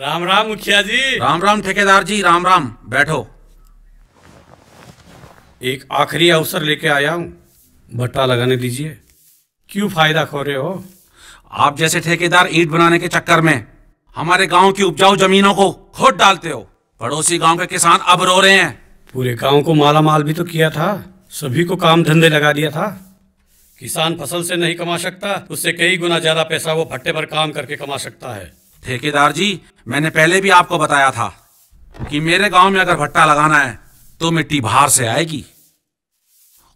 राम राम मुखिया जी। राम राम ठेकेदार जी राम राम बैठो। एक आखिरी अवसर लेके आया हूँ। भट्टा लगाने दीजिए। क्यों फ़ायदा खो रहे हो? आप जैसे ठेकेदार ईट बनाने के चक्कर में हमारे गाँव की उपजाऊ जमीनों को खोद डालते हो पड़ोसी गाँव के किसान अब रो रहे हैं। पूरे गाँव को माला माल भी तो किया था सभी को काम धंधे लगा दिया था। किसान फ़सल से नहीं कमा सकता उससे कई गुना ज़्यादा पैसा वो भट्टे पर काम करके कमा सकता है। ठेकेदार जी मैंने पहले भी आपको बताया था कि मेरे गाँव में अगर भट्टा लगाना है तो मिट्टी बाहर से आएगी।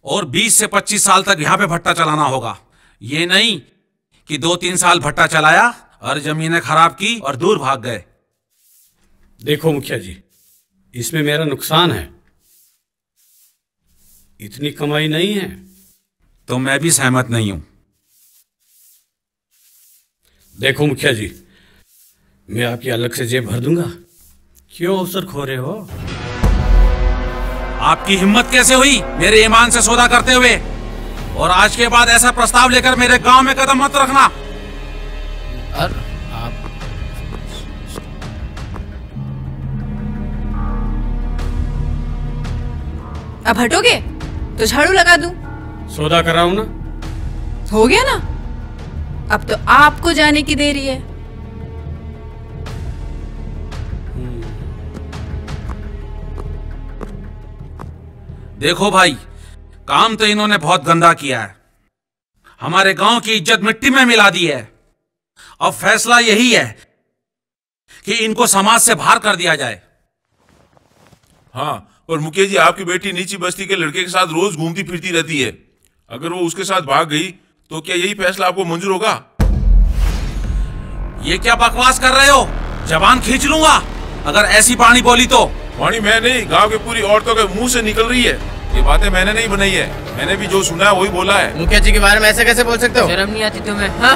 और 20 से 25 साल तक यहाँ पे भट्टा चलाना होगा। ये नहीं कि दो तीन साल भट्टा चलाया और जमीनें खराब की और दूर भाग गए। देखो मुखिया जी इसमें मेरा नुकसान है। इतनी कमाई नहीं है। तो मैं भी सहमत नहीं हूँ। देखो मुखिया जी मैं आपकी अलग से जेब भर दूँगा। क्यों अवसर खो रहे हो? आपकी हिम्मत कैसे हुई मेरे ईमान से सौदा करते हुए? और आज के बाद ऐसा प्रस्ताव लेकर मेरे गाँव में कदम मत रखना। और आप अब हटोगे? तो झाड़ू लगा दूँ। सौदा कराऊं ना? हो गया ना? अब तो आपको जाने की देरी है। देखो भाई काम तो इन्होंने बहुत गंदा किया है। हमारे गाँव की इज़्ज़त मिट्टी में मिला दी है। अब फैसला यही है कि इनको समाज से बाहर कर दिया जाए। हाँ और मुखिया जी आपकी बेटी नीची बस्ती के लड़के के साथ रोज घूमती फिरती रहती है। अगर वो उसके साथ भाग गई तो क्या यही फैसला आपको मंजूर होगा? ये क्या बकवास कर रहे हो? जबान खींच लूँगा। अगर ऐसी पानी बोली तो। वाणी मैं नहीं गाँव की पूरी औरतों के मुँह से निकल रही है। ये बातें मैंने नहीं बनाई है। मैंने भी जो सुना है वही बोला है। मुखिया जी के बारे में ऐसे कैसे बोल सकते हो? शर्म नहीं आती तुम्हें हाँ?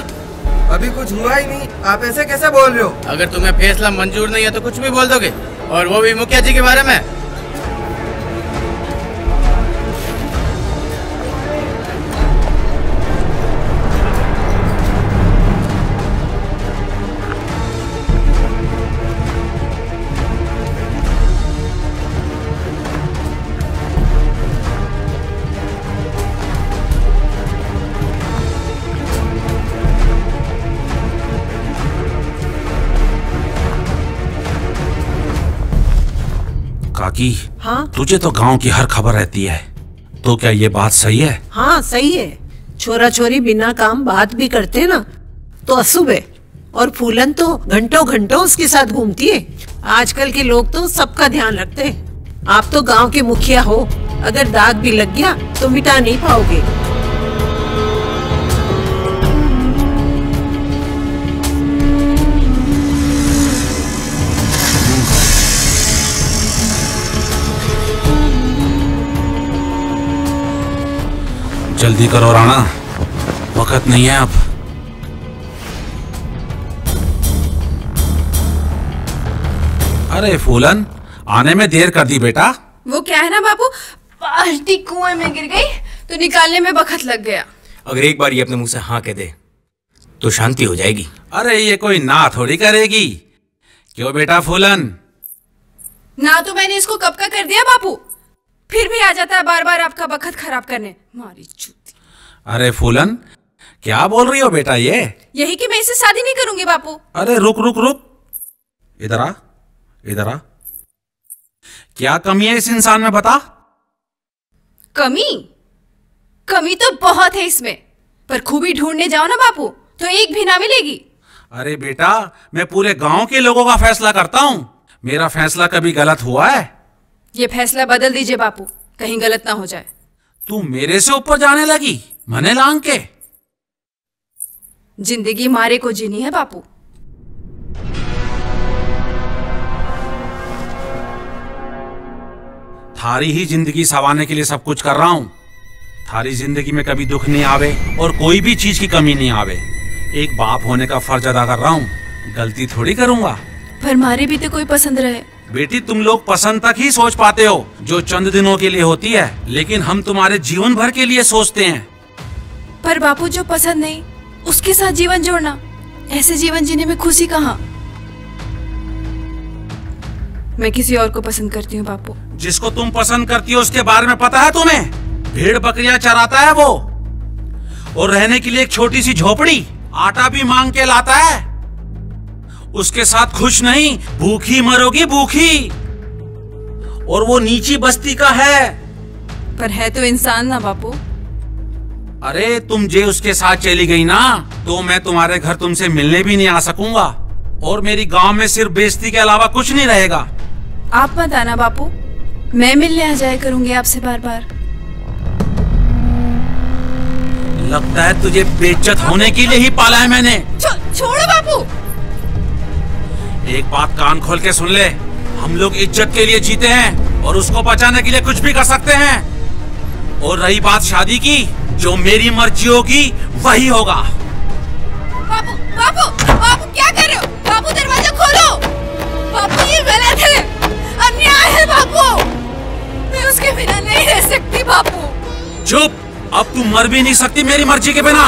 अभी कुछ हुआ ही नहीं। आप ऐसे कैसे बोल रहे हो? अगर तुम्हें फैसला मंजूर नहीं है तो कुछ भी बोल दोगे। और वो भी मुखिया जी के बारे में। काकी हाँ। तुझे तो गाँव की हर खबर रहती है। तो क्या ये बात सही है? हाँ सही है। छोरा छोरी बिना काम बात भी करते ना तो अशुभ है। और फूलन तो घंटों घंटों उसके साथ घूमती है। आजकल के लोग तो सबका ध्यान रखते हैं। आप तो गाँव के मुखिया हो। अगर दाग भी लग गया तो मिटा नहीं पाओगे। जल्दी करो राणा। वक्त नहीं है अब। अरे फूलन आने में देर कर दी बेटा। वो क्या है ना बापू? बाल्टी कुएँ में गिर गई तो निकालने में वक्त लग गया। अगर एक बार ये अपने मुँह से हाँ कह दे तो शांति हो जाएगी। अरे ये कोई ना थोड़ी करेगी। क्यों बेटा फूलन? ना तो मैंने इसको कब का कर दिया बापू? फिर भी आ जाता है बार बार आपका बखत खराब करने। मारी चूती। अरे फूलन क्या बोल रही हो बेटा ये? यही कि मैं इससे शादी नहीं करूँगी बापू। अरे रुक रुक रुक। इधर आ इधर आ। क्या कमी है इस इंसान में बता? कमी? कमी तो बहुत है इसमें। पर खूबी ढूँढने जाओ ना बापू तो एक भी ना मिलेगी। अरे बेटा मैं पूरे गाँव के लोगों का फैसला करता हूँ। मेरा फैसला कभी गलत हुआ है? ये फैसला बदल दीजिए बापू कहीं गलत ना हो जाए। तू मेरे से ऊपर जाने लगी मने लांग के। ज़िंदगी मारे को जीनी है बापू। थारी ही ज़िंदगी सवारने के लिए सब कुछ कर रहा हूँ। थारी ज़िंदगी में कभी दुख नहीं आवे और कोई भी चीज़ की कमी नहीं आवे। एक बाप होने का फ़र्ज़ अदा कर रहा हूँ गलती थोड़ी करूँगा। पर मारे भी तो कोई पसंद रहे। बेटी तुम लोग पसंद तक ही सोच पाते हो जो चंद दिनों के लिए होती है लेकिन हम तुम्हारे जीवन भर के लिए सोचते हैं। पर बापू जो पसंद नहीं उसके साथ जीवन जोड़ना ऐसे जीवन जीने में खुशी कहाँ? मैं किसी और को पसंद करती हूँ बापू। जिसको तुम पसंद करती हो उसके बारे में पता है तुम्हें? भेड़ बकरियाँ चराता है वो। और रहने के लिए एक छोटी सी झोपड़ी आटा भी मांग के लाता है। उसके साथ खुश नहीं भूखी मरोगी भूखी। और वो नीची बस्ती का है। पर है तो इंसान ना बापू। अरे तुम जे उसके साथ चली गई ना तो मैं तुम्हारे घर तुमसे मिलने भी नहीं आ सकूँगा। और मेरी गाँव में सिर्फ़ बेइज्जती के अलावा कुछ नहीं रहेगा। आप मत आना बापू। मैं मिलने आ जाया करूँगी आपसे बार बार लगता है तुझे बेइज्जत होने के लिए ही पाला है मैंने। छो, छोड़ो बापू। एक बात कान खोल के सुन ले। हम लोग इज़्ज़त के लिए जीते हैं और उसको बचाने के लिए कुछ भी कर सकते हैं। और रही बात शादी की जो मेरी मर्ज़ी होगी वही होगा। बापू बापू बापू क्या कर रहे हो? बापू दरवाज़ा खोलो। बापू ये गलत है। अन्याय है बापू मैं उसके बिना नहीं रह सकती बापू चुप। अब तू मर भी नहीं सकती मेरी मर्ज़ी के बिना।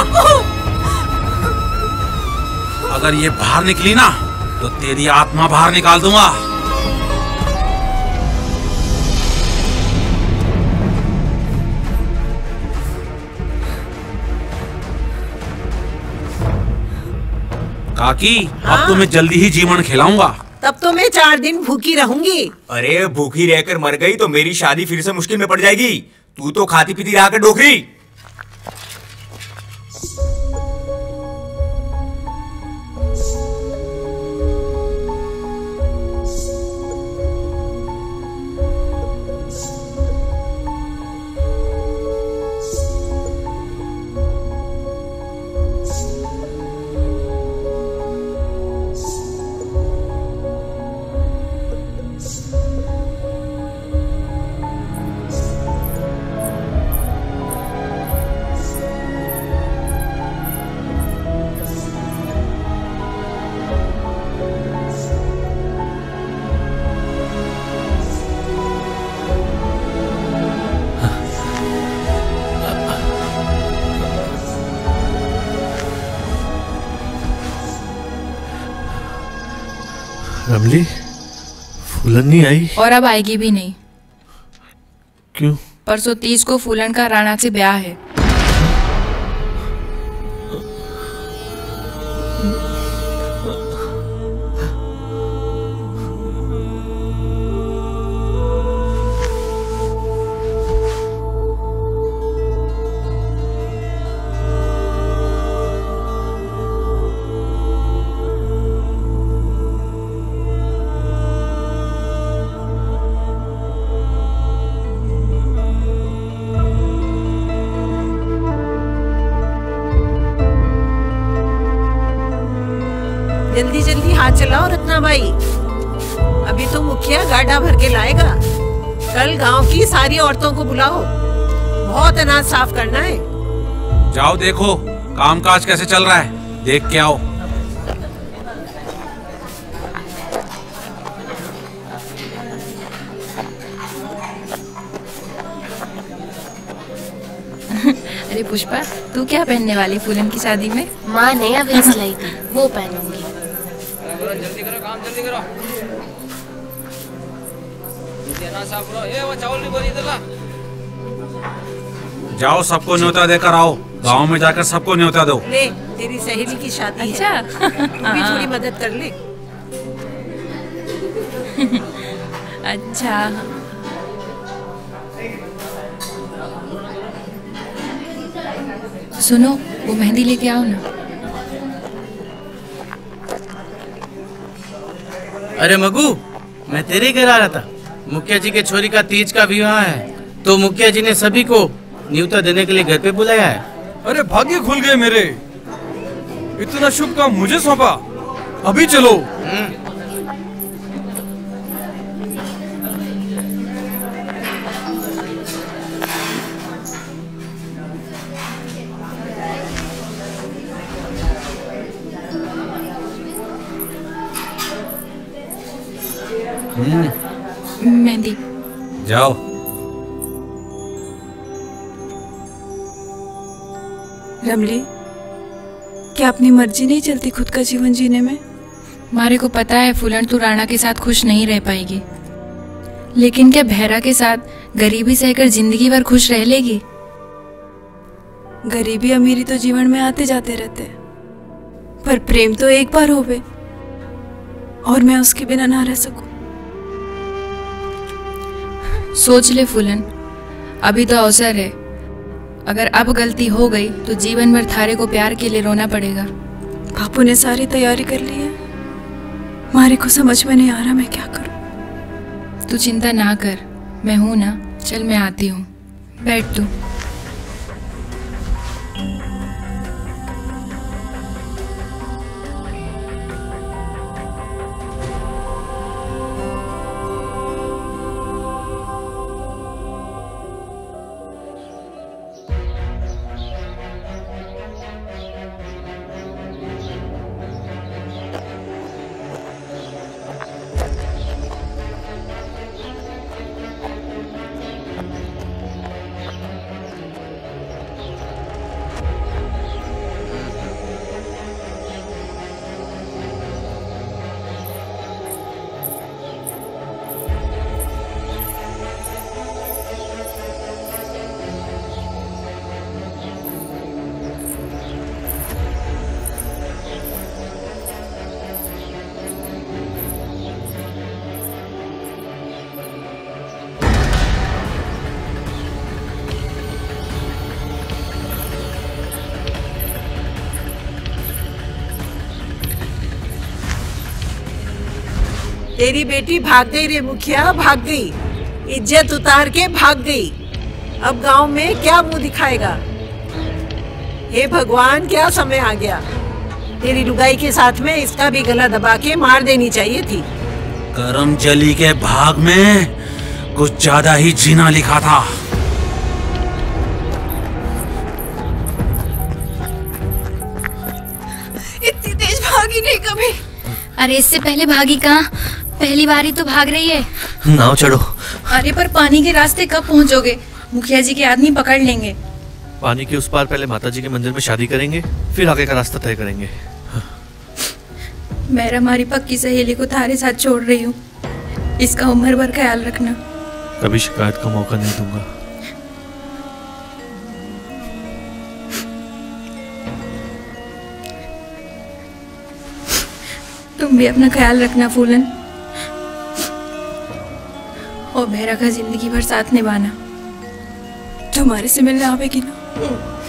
अगर ये बाहर निकली ना तो तेरी आत्मा बाहर निकाल दूँगा। काकी हाँ? अब तो मैं जल्दी ही जीवन खिलाऊँगा। तब तो मैं चार दिन भूखी रहूँगी। अरे भूखी रहकर मर गई तो मेरी शादी फिर से मुश्किल में पड़ जाएगी। तू तो खाती पीती रहा कर डोकरी। नहीं आई। और अब आएगी भी नहीं। क्यों? परसों तीस को फूलन का राणा से ब्याह है। भाई। अभी तो मुखिया गाढ़ा भर के लाएगा। कल गाँव की सारी औरतों को बुलाओ। बहुत अनाज साफ़ करना है। जाओ देखो कामकाज कैसे चल रहा है। देख के आओ। अरे पुष्पा तू क्या पहनने वाली फूलन की शादी में? माँ ने अभी सिलाई थी वो पहनूँगी। देना साफ़ करो ए वो चावल नहीं बोली जाओ सबको न्योता देकर आओ। गाँव में जाकर सबको न्योता दो। ले तेरी सहेली की शादी अच्छा। है तू भी थोड़ी मदद कर ले। अच्छा। सुनो वो मेहंदी लेके आओ ना। अरे मगू मैं तेरे घर आ रहा था। मुखिया जी के छोरी का तीज का विवाह है। तो मुखिया जी ने सभी को न्यूता देने के लिए घर पे बुलाया है। अरे भाग्य खुल गए मेरे। इतना शुभ काम मुझे सौंपा। अभी चलो। जाओ रमली क्या अपनी मर्ज़ी नहीं चलती खुद का जीवन जीने में? मारे को पता है फूलन तू राणा के साथ खुश नहीं रह पाएगी। लेकिन क्या भैरा के साथ गरीबी सहकर ज़िंदगी भर खुश रह लेगी? गरीबी अमीरी तो जीवन में आते जाते रहते पर प्रेम तो एक बार होवे और मैं उसके बिना ना रह सकूँ। सोच ले फूलन। अभी तो अवसर है। अगर अब गलती हो गई तो जीवन भर थारे को प्यार के लिए रोना पड़ेगा। बापू ने सारी तैयारी कर ली है? मारे को समझ में नहीं आ रहा मैं क्या करूँ। तू चिंता ना कर। मैं हूँ ना। चल मैं आती हूँ। बैठ तू। तेरी बेटी भाग गई रे मुखिया भाग गई। इज़्ज़त उतार के भाग गई। अब गाँव में क्या मुँह दिखाएगा? हे भगवान क्या समय आ गया? तेरी लुगाई के साथ में इसका भी गला दबा के मार देनी चाहिए थी। करम जली के भाग में कुछ ज़्यादा ही जीना लिखा था। इतनी तेज भागी नहीं कभी। अरे इससे पहले भागी कहाँ? पहली बारी तो भाग रही है। नाव चढ़ो। अरे पर पानी के रास्ते कब पहुंचोगे? मुखिया जी के आदमी पकड़ लेंगे। पानी के उस पार पहले माता जी के मंदिर में शादी करेंगे फिर आगे का रास्ता तय करेंगे। मैं हमारी पक्की सहेली को तारे साथ छोड़ रही हूँ। इसका उम्र भर ख्याल रखना। कभी शिकायत का मौका नहीं दूँगा। तुम भी अपना ख्याल रखना फूलन। और मेरा का ज़िंदगी भर साथ निभाना। तुम्हारे से मिलना आवेगी ना।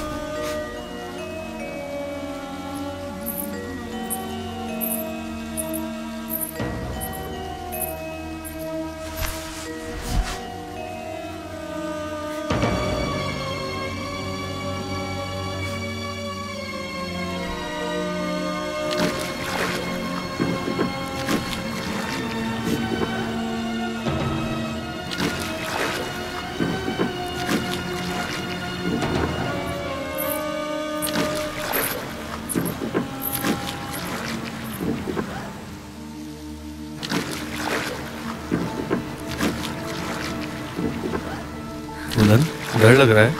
डर लग रहा है।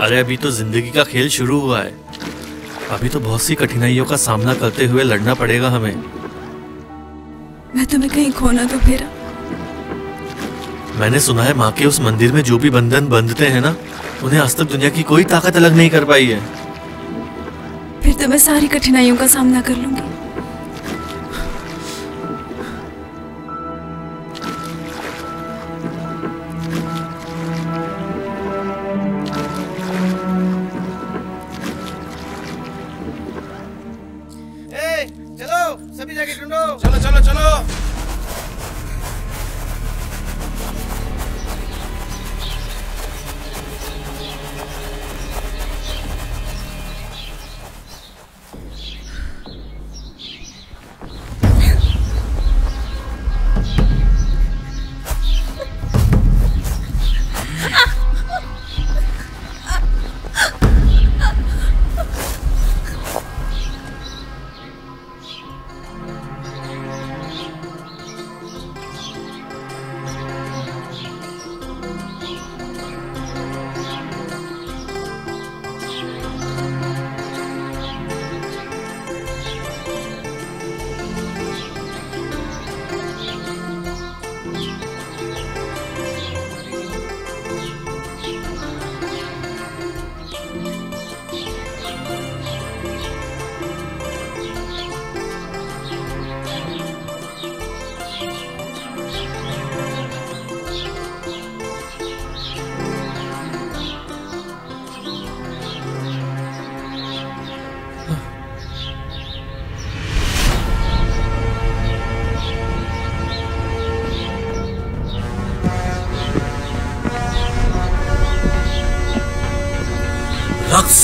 अरे अभी तो ज़िंदगी का खेल शुरू हुआ है। अभी तो बहुत सी कठिनाइयों का सामना करते हुए लड़ना पड़ेगा हमें। मैं तुम्हें कहीं खोना तो फेरा। मैंने सुना है माँ के उस मंदिर में जो भी बंधन बंधते हैं ना उन्हें आज तक दुनिया की कोई ताकत अलग नहीं कर पाई है। फिर तो मैं सारी कठिनाइयों का सामना कर लूँगी।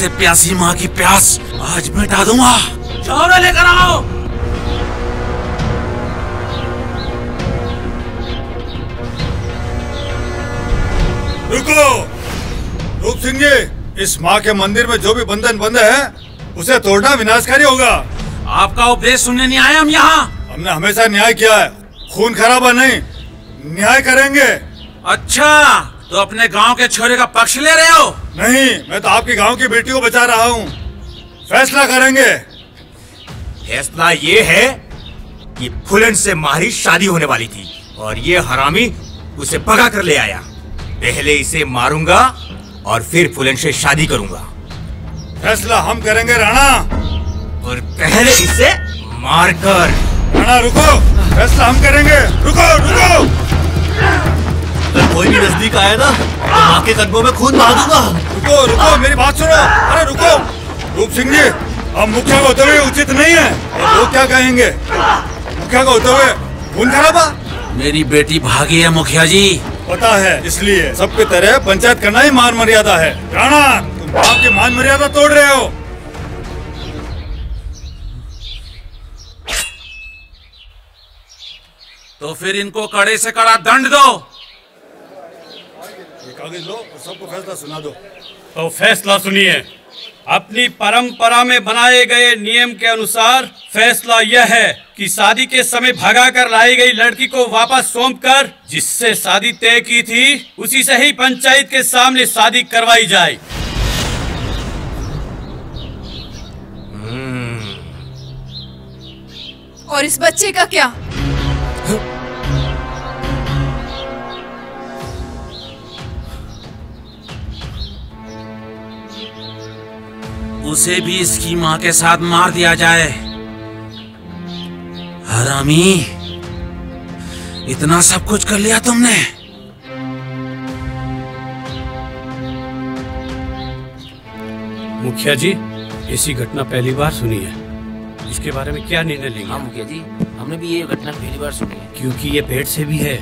से प्यासी माँ की प्यास आज मिटा दूँगा। चावल लेकर आओ। रुको। रूप सिंह जी इस माँ के मंदिर में जो भी बंधन बंद है उसे तोड़ना विनाशकारी होगा। आपका उपदेश सुनने नहीं आए हम यहाँ। हमने हमेशा न्याय किया है। खून खराबा नहीं न्याय करेंगे। अच्छा तो अपने गाँव के छोरे का पक्ष ले रहे हो? नहीं मैं तो आपके गाँव की बेटी को बचा रहा हूँ। फैसला करेंगे। फैसला ये है कि फुलन से मारी शादी होने वाली थी और ये हरामी उसे भगा कर ले आया। पहले इसे मारूँगा और फिर फुलन से शादी करूँगा। फैसला हम करेंगे राणा। और पहले इसे मारकर। राणा रुको। फैसला हम करेंगे। रुको रुको। अगर कोई भी नज़दीक आया ना तो माँ के कदमों में खून बहा दूँगा। रुको रुको मेरी बात सुनो। अरे रुको। रूप सिंह जी हम मुखिया को हुए उचित नहीं है। और लोग क्या कहेंगे? मुखिया को होते हुए खून खराबा मेरी बेटी भागी है मुखिया जी। पता है इसलिए सबके तरह पंचायत करना ही मान मर्यादा है। राणा तुम आपकी मान मर्यादा तोड़ रहे हो। तो फिर इनको कड़े से कड़ा दंड दो। कागज़ लो और सबको फैसला सुना दो। तो फैसला सुनिए। अपनी परंपरा में बनाए गए नियम के अनुसार फैसला यह है कि शादी के समय भगाकर लाई गई लड़की को वापस सौंप कर जिससे शादी तय की थी उसी से ही पंचायत के सामने शादी करवाई जाए। और इस बच्चे का क्या? उसे भी इसकी माँ के साथ मार दिया जाए। हरामी इतना सब कुछ कर लिया तुमने। मुखिया जी ऐसी घटना पहली बार सुनी है। इसके बारे में क्या निर्णय लेंगे? हाँ मुखिया जी हमने भी ये घटना पहली बार सुनी है। क्योंकि ये पेट से भी है।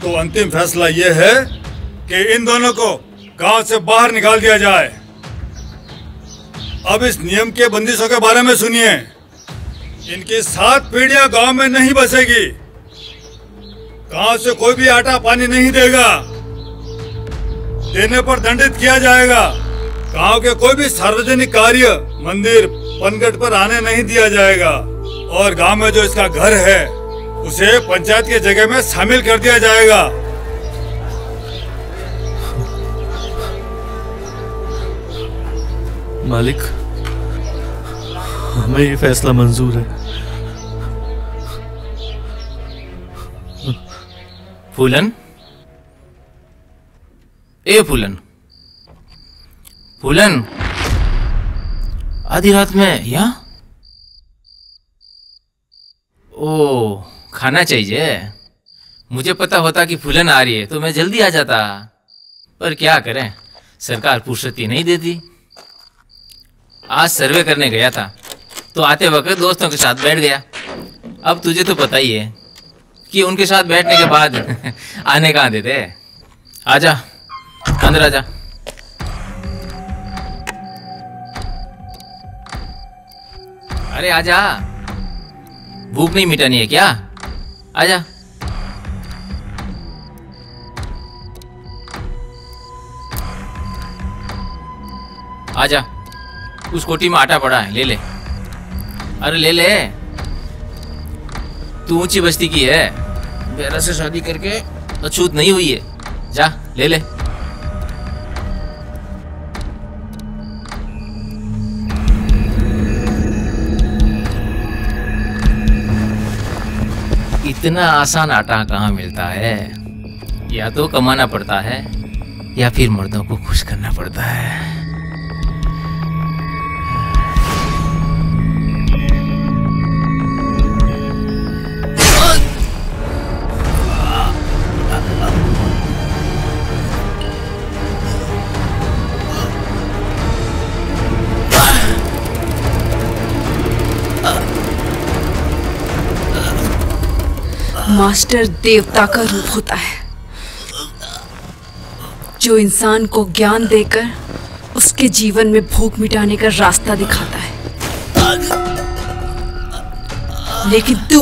तो अंतिम फैसला ये है कि इन दोनों को गाँव से बाहर निकाल दिया जाए। अब इस नियम के बंदिशों के बारे में सुनिए। इनकी सात पीढ़ियाँ गाँव में नहीं बसेगी। गाँव से कोई भी आटा पानी नहीं देगा। देने पर दंडित किया जाएगा। गाँव के कोई भी सार्वजनिक कार्य मंदिर, पनगट पर आने नहीं दिया जाएगा। और गाँव में जो इसका घर है, उसे पंचायत के जगह में शामिल कर दिया जाएगा। मालिक, हमें ये फैसला मंजूर है। फूलन? ए, फूलन। फूलन, आधी रात में यहाँ? ओ, खाना चाहिए? मुझे पता होता कि फूलन आ रही है तो मैं जल्दी आ जाता। पर क्या करें? सरकार फुर्सती नहीं देती। आज सर्वे करने गया था। तो आते वक्त दोस्तों के साथ बैठ गया। अब तुझे तो पता ही है कि उनके साथ बैठने के बाद आने कहाँ देते आजा, अंदर आजा। अरे आजा। भूख नहीं मिटानी है क्या? आजा। आजा। उस कोटी में आटा पड़ा है, ले ले। अरे ले ले। तू ऊँची बस्ती की है। बेरा से शादी करके अछूत नहीं हुई है। जा, ले ले। इतना आसान आटा कहाँ मिलता है? या तो कमाना पड़ता है, या फिर मर्दों को खुश करना पड़ता है। मास्टर देवता का रूप होता है। जो इंसान को ज्ञान देकर उसके जीवन में भूख मिटाने का रास्ता दिखाता है। लेकिन तू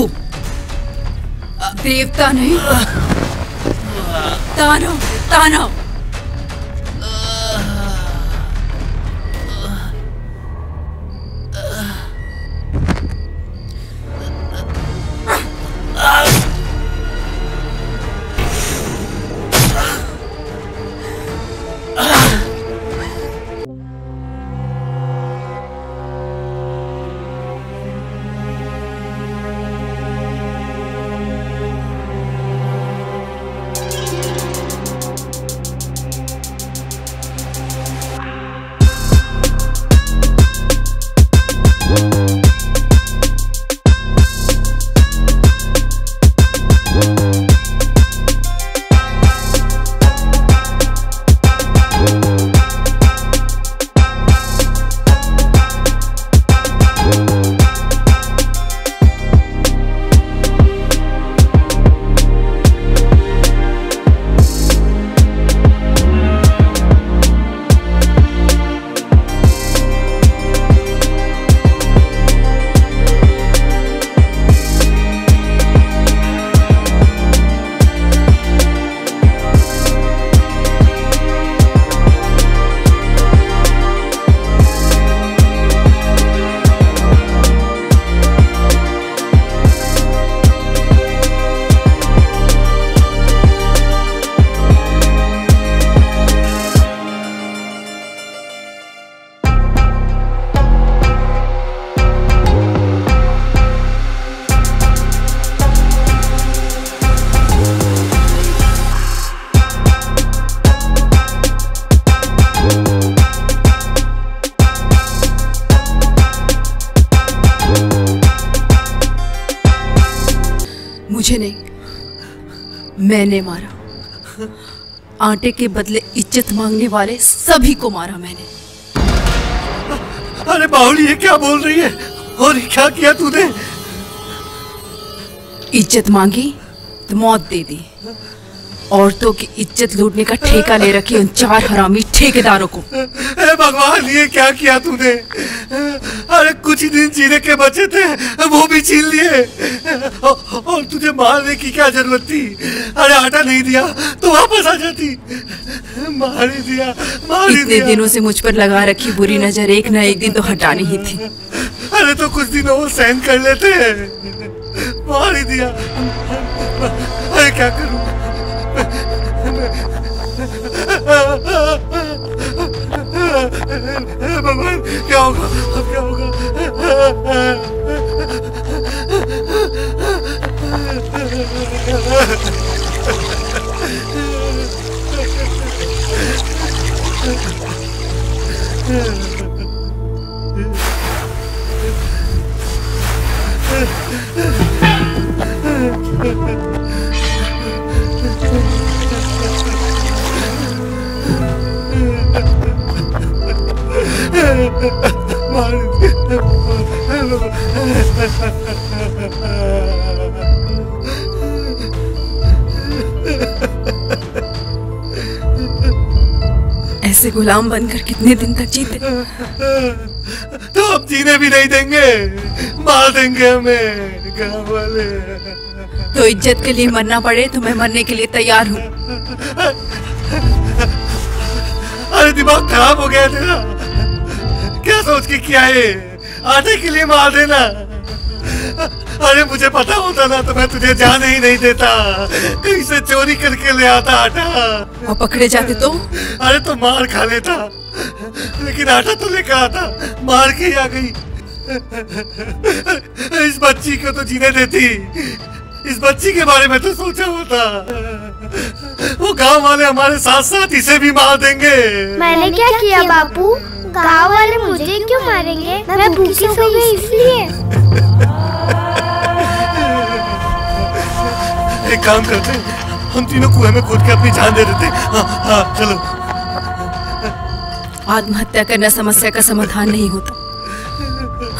देवता नहीं, तानव दानव मैंने मारा। आटे के बदले इज़्ज़त मांगने वाले सभी को मारा मैंने। अरे बाहुली ये क्या बोल रही है? और क्या किया तूने? इज़्ज़त मांगी तो मौत दे दी। औरतों की इज़्ज़त लूटने का ठेका ले रखी उन चार हरामी ठेकेदारों को। भगवान ये क्या किया तूने? अरे कुछ ही दिन जीने के बचे थे वो भी छीन लिए। और तुझे मारने की क्या ज़रूरत थी? अरे आटा नहीं दिया तो वापस आ जाती। मार ही दिया मार ही इतने दिया। दिनों से मुझ पर लगा रखी बुरी नज़र एक ना एक दिन तो हटानी ही थी। अरे तो कुछ दिन वो सहन कर लेते। मार ही दिया। अरे क्या करूँ? भगवान क्या होगा अब क्या ऐसे गुलाम बनकर कितने दिन तक जीते? तो अब जीने भी नहीं देंगे मार देंगे हमें गाँव वाले। तो इज़्ज़त के लिए मरना पड़े तो मैं मरने के लिए तैयार हूँ। अरे दिमाग खराब हो गया तेरा। क्या सोच के किया है? आटे के लिए मार देना। अरे मुझे पता होता ना तो मैं तुझे जाने ही नहीं देता। कहीं से चोरी करके ले आता आटा। और पकड़े जाते तो? अरे तो मार खा लेता। लेकिन आटा तो लेकर आता। मार के ही आ गई। इस बच्ची को तो जीने देती। इस बच्ची के बारे में तो सोचा होता। वो गाँव वाले हमारे साथ साथ इसे भी मार देंगे। मैंने क्या किया बापू? गाँव वाले मुझे क्यों मारेंगे? मैं भूखी सो गई इसलिए। एक काम करते हम तीनों कुएँ में कूद के अपनी जान दे देते हाँ। हाँ चलो। आत्महत्या करना समस्या का समाधान नहीं होता।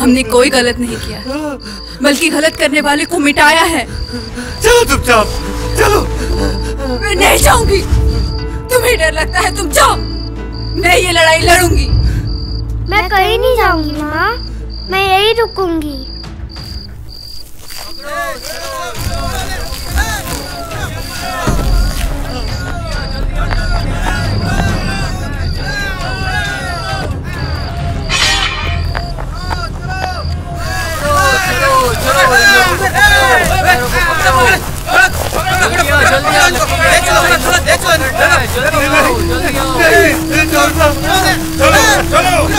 हमने कोई गलत नहीं किया बल्कि गलत करने वाले को मिटाया है। चलो चुपचाप चलो। मैं नहीं जाऊँगी। तुम्हें डर लगता है तुम जाओ। मैं ये लड़ाई लड़ूँगी। मैं कहीं नहीं जाऊँगी माँ मैं यही रुकूँगी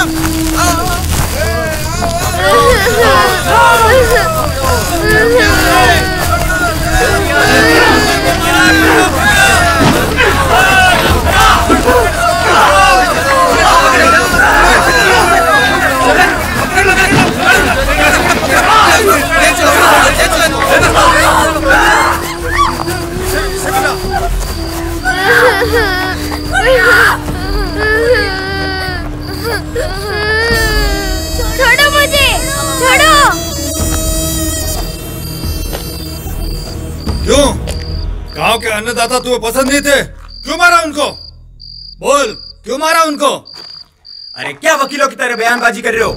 छोड़ो अन्नदाता तुम्हें पसंद नहीं थे? क्यों मारा उनको? बोल, क्यों मारा उनको? अरे क्या वकीलों की तरह बयानबाजी कर रहे हो?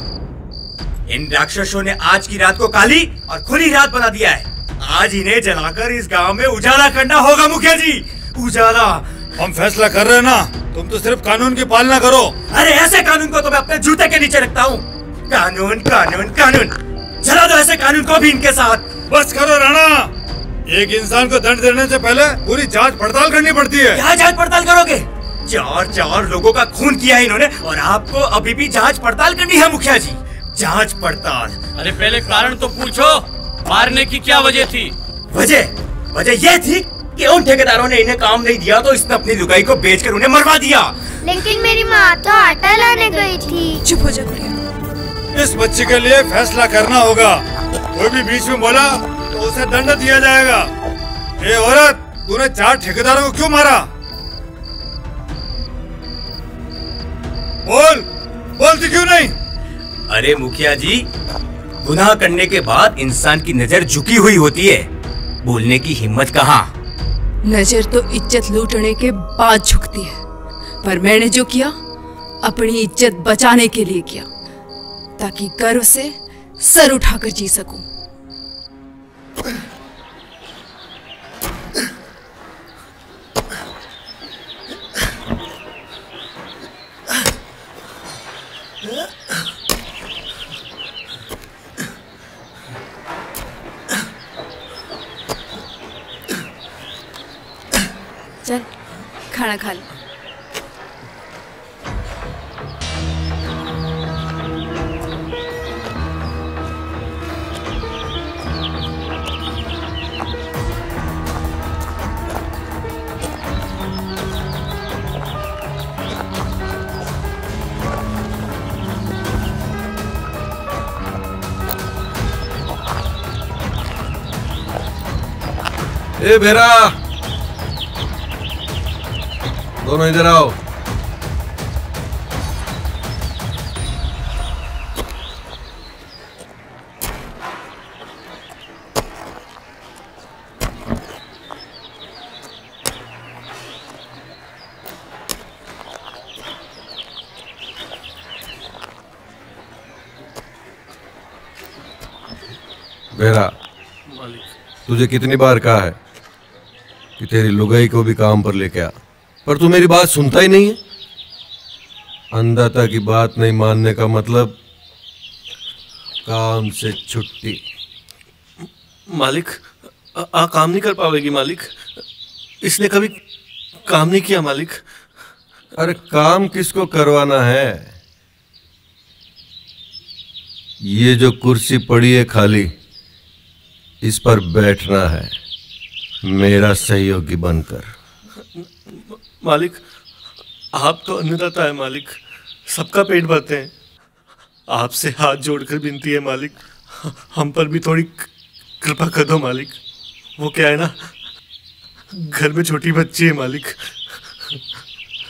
इन राक्षसों ने आज की रात को काली और खुली रात बना दिया है। आज इन्हें जलाकर इस गाँव में उजाला करना होगा, मुखिया जी। उजाला। हम फैसला कर रहे हैं ना? तुम तो सिर्फ़ कानून की पालना करो। अरे ऐसे कानून को तो मैं अपने जूते के नीचे रखता हूँ। कानून कानून कानून। चला दो ऐसे कानून को भी इनके साथ। बस करो, राणा। एक इंसान को दंड देने से पहले पूरी जाँच पड़ताल करनी पड़ती है। क्या जाँच पड़ताल करोगे? चार चार लोगों का खून किया है इन्होंने और आपको अभी भी जाँच पड़ताल करनी है मुखिया जी। जाँच पड़ताल। अरे पहले कारण तो पूछो मारने की क्या वजह थी? वजह? वजह यह थी कि उन ठेकेदारों ने इन्हें काम नहीं दिया तो इसने अपनी लुगाई को बेचकर उन्हें मरवा दिया। लेकिन मेरी माँ तो आटा लाने गई थी। चुप हो जा इस बच्चे के लिए फैसला करना होगा। कोई भी बीच में बोला तो उसे दंड दिया जाएगा। ए औरत तूने चार ठेकेदारों को क्यों मारा? बोल बोलती क्यों नहीं? अरे मुखिया जी गुनाह करने के बाद इंसान की नज़र झुकी हुई होती है। बोलने की हिम्मत कहाँ? नज़र तो इज़्ज़त लूटने के बाद झुकती है। पर मैंने जो किया अपनी इज़्ज़त बचाने के लिए किया ताकि गर्व से सर उठाकर जी सकूँ। ए भेरा। दोनों इधर आओ। भेरा तुझे कितनी बार कहा है? कि तेरी लुगाई को भी काम पर लेके आ। पर तू मेरी बात सुनता ही नहीं है। अंधाता की बात नहीं मानने का मतलब काम से छुट्टी। मालिक आ, आ काम नहीं कर पावेगी मालिक। इसने कभी काम नहीं किया मालिक। अरे काम किसको करवाना है? ये जो कुर्सी पड़ी है खाली इस पर बैठना है। मेरा सहयोगी बनकर। मालिक आप तो अन्नदाता है मालिक। सबका पेट भरते हैं। आपसे हाथ जोड़कर विनती है मालिक। हम पर भी थोड़ी कृपा कर दो मालिक। वो क्या है ना? घर में छोटी बच्ची है मालिक।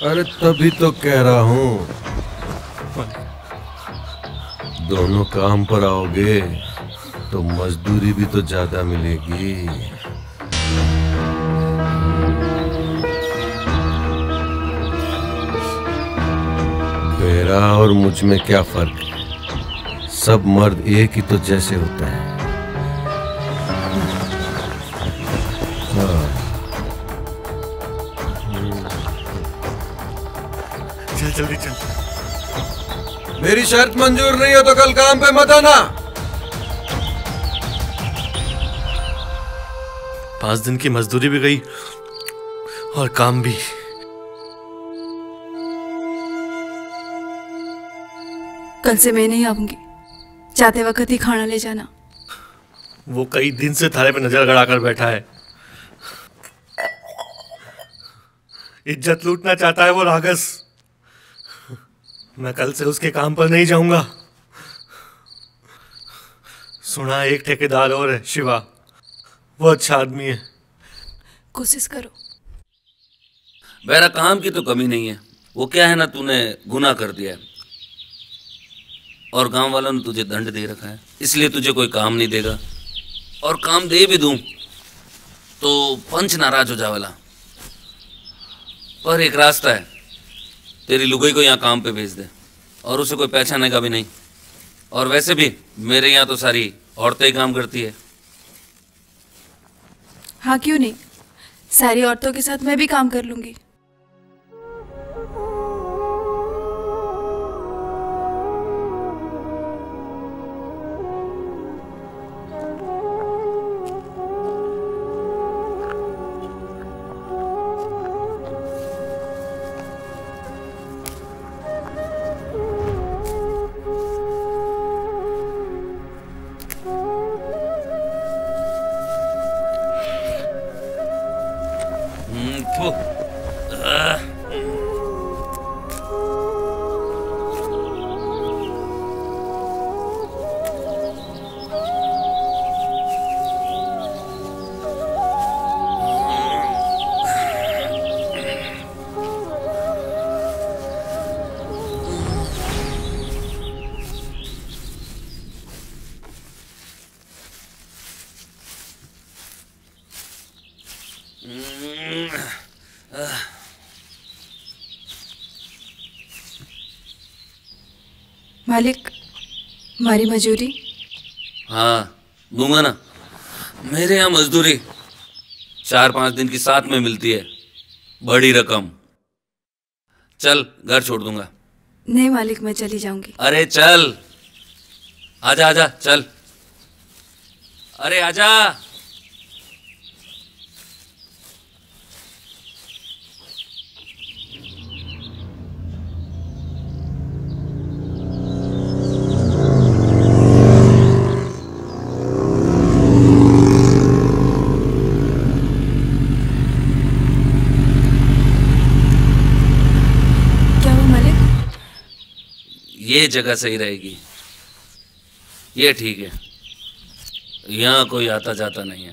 अरे तभी तो कह रहा हूँ। दोनों काम पर आओगे तो मजदूरी भी तो ज़्यादा मिलेगी। तेरा और मुझमें क्या फ़र्क? है सब मर्द एक ही तो जैसे होते हैं। हाँ। चल, जल्दी चल। मेरी शर्त मंजूर नहीं हो तो कल काम पे मत आना। पाँच दिन की मजदूरी भी गई और काम भी। कल से मैं नहीं आऊँगी। जाते वक्त ही खाना ले जाना। वो कई दिन से थारे पे नज़र गड़ाकर बैठा है। इज़्ज़त लूटना चाहता है वो रागस मैं कल से उसके काम पर नहीं जाऊँगा। सुना एक ठेकेदार और है शिवा। वो अच्छा आदमी है। कोशिश करो। मेरा काम की तो कमी नहीं है। वो क्या है ना तूने गुना कर दिया है? और गाँव वालों ने तुझे दंड दे रखा है, इसलिए तुझे कोई काम नहीं देगा। और काम दे भी दूँ तो पंच नाराज़ हो जावेला पर एक रास्ता है, तेरी लुगाई को यहाँ काम पे भेज दे, और उसे कोई पहचानेगा भी नहीं। और वैसे भी मेरे यहाँ तो सारी औरतें ही काम करती है। हाँ क्यों नहीं? सारी औरतों के साथ मैं भी काम कर लूँगी। मालिक हमारी मजूरी? हाँ दूँगा ना। मेरे यहाँ मजदूरी चार पाँच दिन की साथ में मिलती है बड़ी रकम। चल घर छोड़ दूँगा। नहीं मालिक मैं चली जाऊँगी। अरे चल। आजा आजा चल। अरे आजा क्या हुआ मालिक ये जगह सही रहेगी। ये ठीक है। यहाँ कोई आता जाता नहीं है।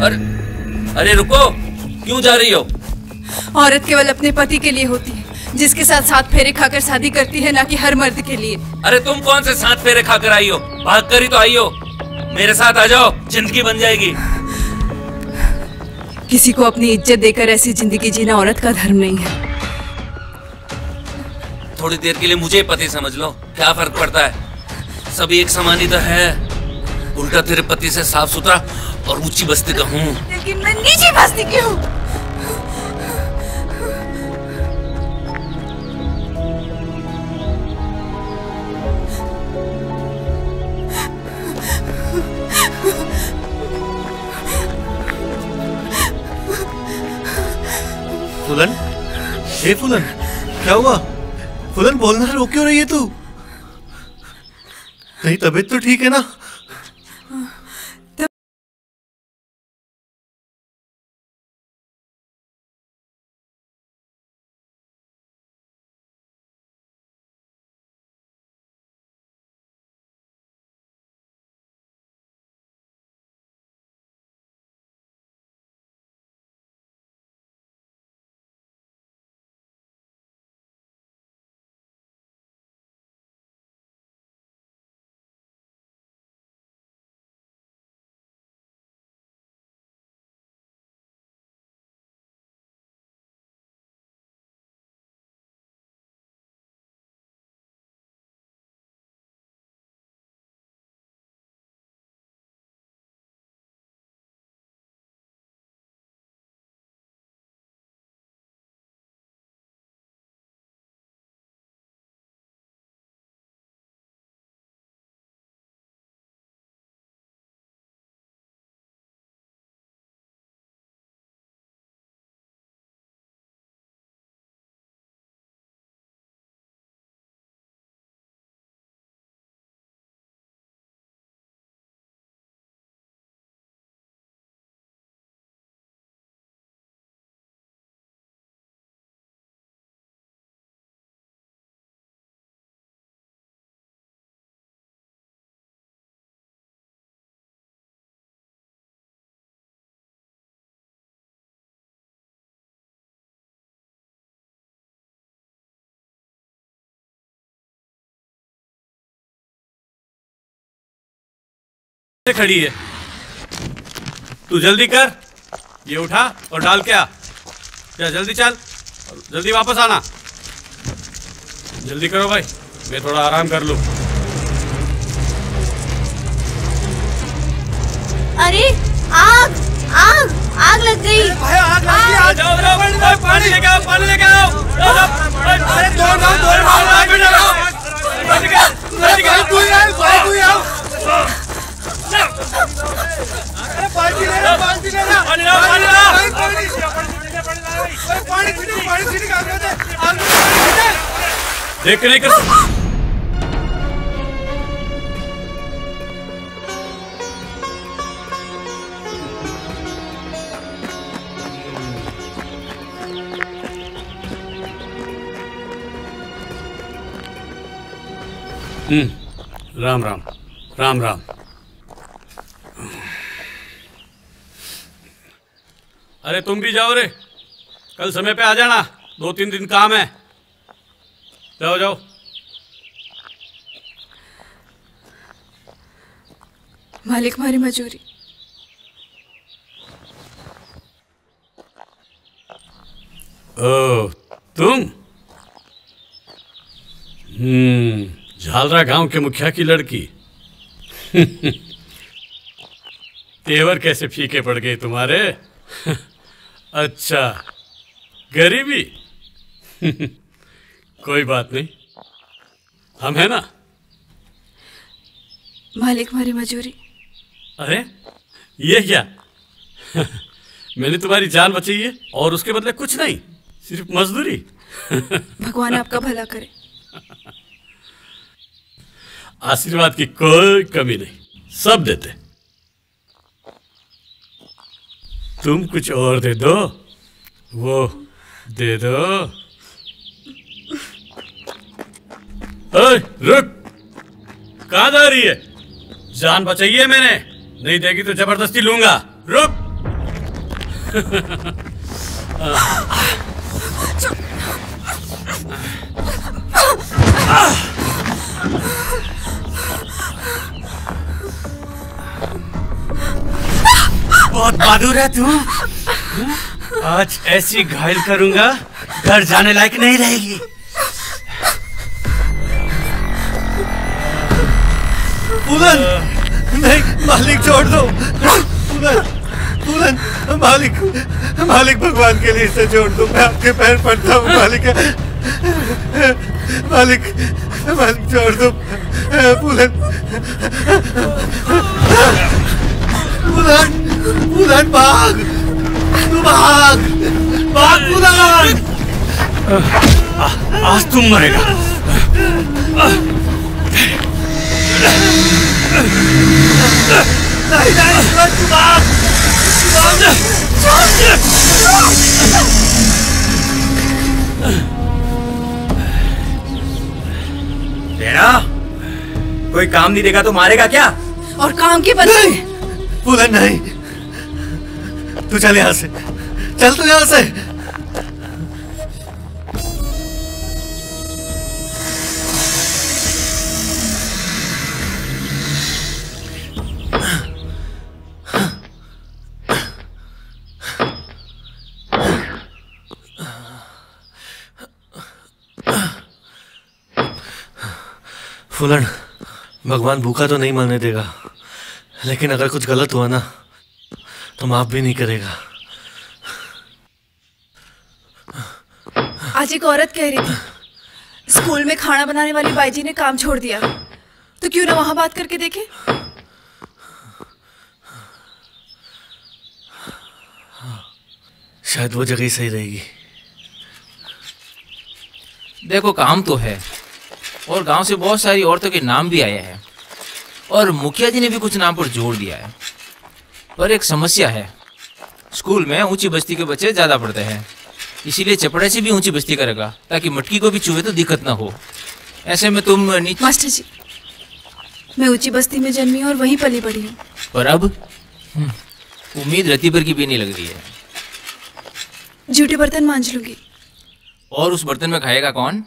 अरे अरे रुको क्यों जा रही हो? औरत केवल अपने पति के लिए होती है जिसके साथ साथ फेरे खाकर शादी करती है ना कि हर मर्द के लिए। अरे तुम कौन से साथ फेरे खाकर आई हो? भाग कर ही तो आई हो। मेरे साथ आ जाओ ज़िंदगी बन जाएगी। किसी को अपनी इज़्ज़त देकर ऐसी ज़िंदगी जीना औरत का धर्म नहीं है। थोड़ी देर के लिए मुझे पति समझ लो क्या फ़र्क पड़ता है? सभी एक समान ही तो है। उल्टा तेरे पति से साफ़ सुथरा और ऊँची बस्ती का हूँ। लेकिन मैं नीची बस्ती की हूँ। हे फुलन, क्या हुआ? फुलन बोलना रोक क्यों रही है तू? नहीं तबीयत तो ठीक है ना? से खड़ी है तू जल्दी कर ये उठा और डाल के आ क्या जल्दी चल जल्दी वापस आना जल्दी करो भाई मैं थोड़ा आराम कर लूँ अरे आग आग आग लग गई आग जाओ जाओ भाई, पानी लेके आओ पानी लेके आओ। अरे, दौड़, दौड़, दौड़, आग। तू। अरे पानी ले ला, पानी ला। पानी पानी पानी। पानी पानी राम राम राम राम अरे तुम भी जाओ रे। कल समय पे आ जाना। दो तीन दिन काम है। जाओ जाओ। मालिक हमारी मजूरी। ओ तुम? हम्म झालरा गाँव के मुखिया की लड़की। तेवर कैसे फीके पड़ गए तुम्हारे? अच्छा। गरीबी? कोई बात नहीं। हम है ना? मालिक हमारी मजूरी। अरे ये क्या? मैंने तुम्हारी जान बचाई है और उसके बदले कुछ नहीं सिर्फ़ मजदूरी। भगवान आपका भला करे। आशीर्वाद की कोई कमी नहीं। सब देते। तुम कुछ और दे दो। वो दे दो। रुक। कहा जा रही है? जान बचाइए मैंने। नहीं देगी तो ज़बरदस्ती लूँगा। रुक। बहुत बहादुर है तू। आज ऐसी घायल करूँगा, घर जाने लायक नहीं रहेगी। फूलन नहीं, मालिक छोड़ दो। फूलन फूलन मालिक मालिक भगवान के लिए इसे छोड़ दो। मैं आपके पैर पड़ता हूँ, मालिक। मालिक मालिक छोड़ दो। फूलन फूलन फूलन भाग तू भाग भाग फूलन आज तुम मरेगा नहीं नहीं तू भाग तेरा कोई काम नहीं देगा तो मारेगा क्या और काम की बदले फूलन नहीं। तू चल यहाँ से। चल तू यहाँ से। फूलन, भगवान भूखा तो नहीं मरने देगा। लेकिन अगर कुछ गलत हुआ ना तो माफ़ भी नहीं करेगा। आज एक औरत कह रही थी स्कूल में खाना बनाने वाली बाईजी ने काम छोड़ दिया। तो क्यों ना वहाँ बात करके देखे? शायद वो जगह ही सही रहेगी। देखो काम तो है और गाँव से बहुत सारी औरतों के नाम भी आए हैं। और मुखिया जी ने भी कुछ नाम पर जोड़ दिया है। पर एक समस्या है स्कूल में ऊँची बस्ती के बच्चे ज़्यादा पढ़ते हैं। इसीलिए चपड़े से भी ऊँची बस्ती करेगा ताकि मटकी को भी चूहे तो दिक्कत ना हो। ऐसे में तुम नीचे मास्टर जी मैं ऊँची बस्ती में जन्मी और वहीं पली बड़ी हूँ। पर अब हम्म, उम्मीद रति पर की भी नहीं लग रही है। जूठे बर्तन मांझ लूँगी। और उस बर्तन में खाएगा कौन?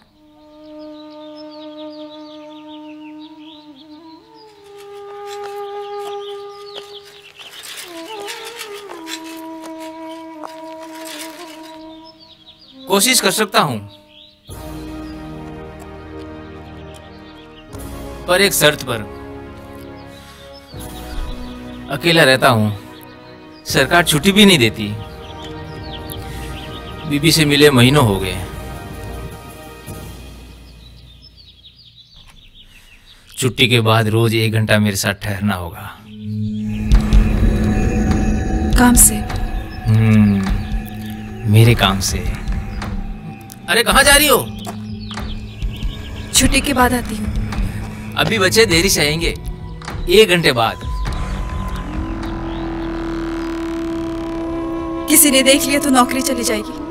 कोशिश कर सकता हूँ। पर एक शर्त पर अकेला रहता हूँ। सरकार छुट्टी भी नहीं देती। बीबी से मिले महीनों हो गए। छुट्टी के बाद रोज एक घंटा मेरे साथ ठहरना होगा। काम से? हम्म मेरे काम से। अरे कहाँ जा रही हो? छुट्टी के बाद आती हूँ। अभी बच्चे देरी से आएँगे। एक घंटे बाद। किसी ने देख लिया तो नौकरी चली जाएगी।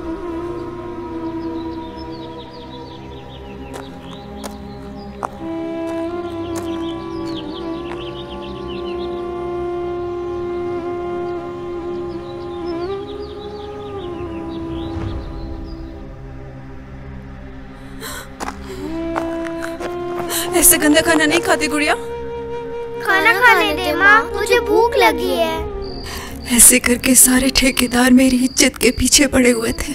गंदा खाना नहीं खाती गुड़िया? खाना खाने दे माँ मुझे भूख लगी है। ऐसे करके सारे ठेकेदार मेरी इज़्ज़त के पीछे पड़े हुए थे।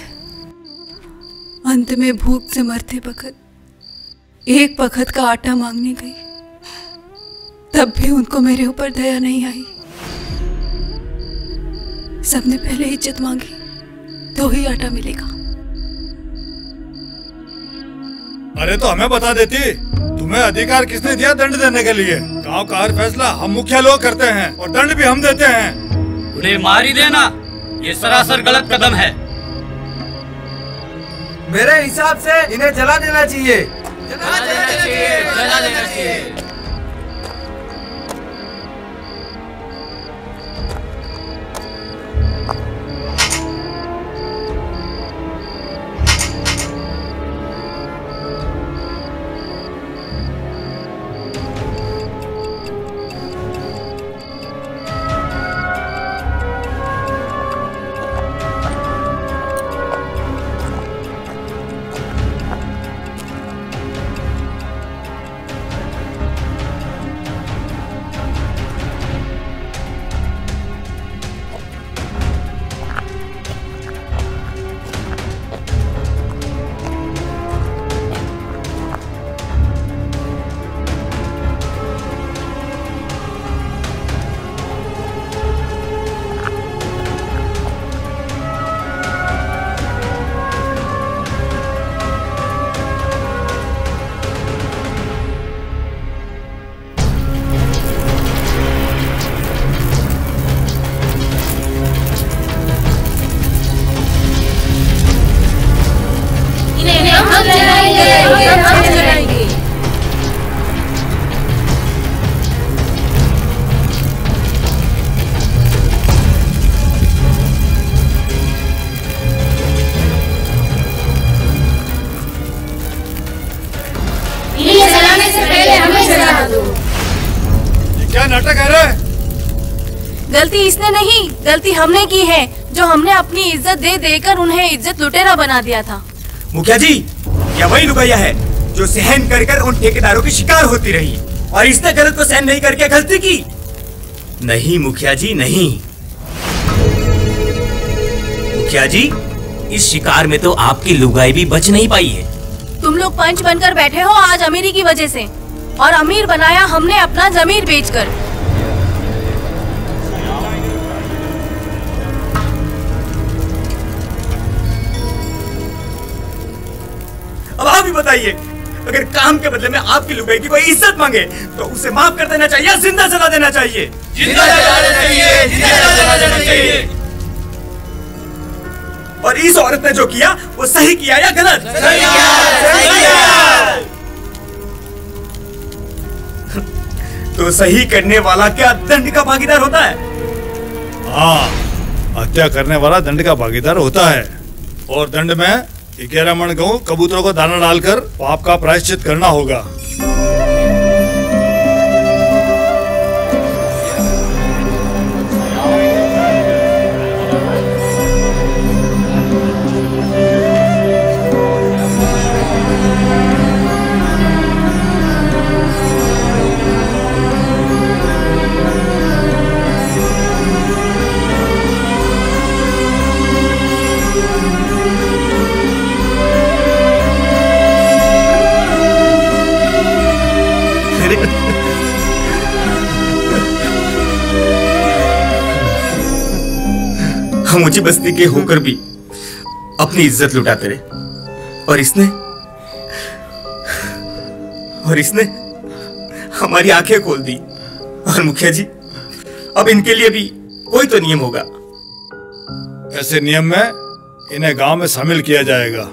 अंत में भूख से मरते वक्त एक पखत का आटा मांगने गई। तब भी उनको मेरे ऊपर दया नहीं आई। सबने पहले इज़्ज़त मांगी तो ही आटा मिलेगा। अरे तो हमें बता देती। तुम्हें अधिकार किसने दिया दंड देने के लिए? गाँव का हर फैसला हम मुखिया लोग करते हैं और दंड भी हम देते हैं। उन्हें मार ही देना ये सरासर गलत कदम है। मेरे हिसाब से इन्हें जला देना चाहिए। जला देना चाहिए। जला देना चाहिए। इसने नहीं गलती हमने की है जो हमने अपनी इज़्ज़त दे देकर उन्हें इज़्ज़त लुटेरा बना दिया था। मुखिया जी यह वही लुगैया है जो सहन कर कर उन ठेकेदारों की शिकार होती रही और इसने गलत को सहन नहीं करके गलती की। नहीं मुखिया जी नहीं। मुखिया जी इस शिकार में तो आपकी लुगाई भी बच नहीं पाई है। तुम लोग पंच बनकर बैठे हो आज अमीरी की वजह से और अमीर बनाया हमने अपना जमीर बेचकर। ही बताइए। अगर काम के बदले में आपकी लुगाई की कोई इज़्ज़त मांगे तो उसे माफ़ कर देना चाहिए या ज़िंदा जला देना चाहिए? ज़िंदा जला देना चाहिए, ज़िंदा जला देना चाहिए। और इस औरत ने जो किया वो सही किया या गलत? सही किया, सही किया। तो सही करने वाला क्या दंड का भागीदार होता है? हाँ हत्या करने वाला दंड का भागीदार होता है। और दंड में ग्यारह मण गेहूँ कबूतरों को दाना डालकर आपका प्रायश्चित करना होगा। हम ऊँची बस्ती के होकर भी अपनी इज़्ज़त लुटाते रहे। और इसने और इसने हमारी आँखें खोल दी। और मुखिया जी, अब इनके लिए भी कोई तो नियम होगा। ऐसे नियम में इन्हें गाँव में शामिल किया जाएगा।